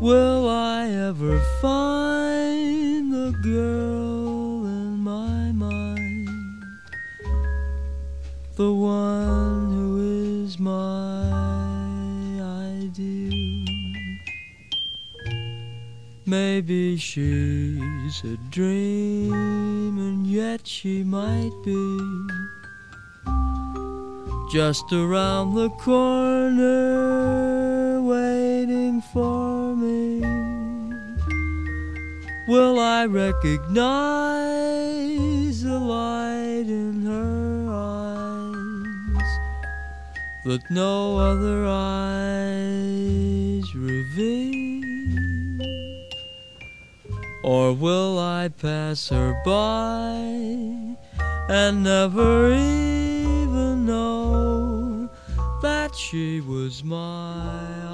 Will I ever find the girl in my mind? The one who is my ideal? Maybe she's a dream, and yet she might be just around the corner for me. Will I recognize the light in her eyes that no other eyes reveal? Or will I pass her by and never even know that she was my